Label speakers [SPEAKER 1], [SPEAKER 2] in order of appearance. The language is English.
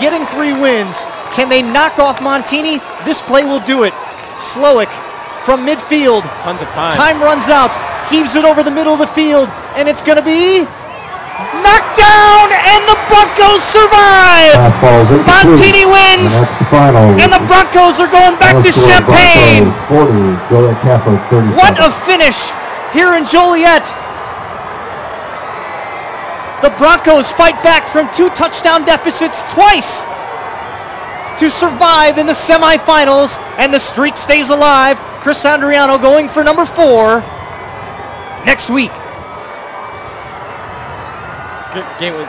[SPEAKER 1] getting three wins. Can they knock off Montini? This play will do it. Slowik from midfield.
[SPEAKER 2] Tons of time.
[SPEAKER 1] Time runs out. Heaves it over the middle of the field, and it's going to be knocked down, and the Broncos survive.
[SPEAKER 3] Fastball is incomplete.
[SPEAKER 1] Montini wins,
[SPEAKER 3] And that's the final.
[SPEAKER 1] and the Broncos are going back to
[SPEAKER 3] Final score,
[SPEAKER 1] Champaign.
[SPEAKER 3] 40, Joliet Catholic 37.
[SPEAKER 1] What a finish here in Joliet. The Broncos fight back from two touchdown deficits twice to survive in the semifinals, and the streak stays alive. Chris Andriano going for number four next week.
[SPEAKER 2] Game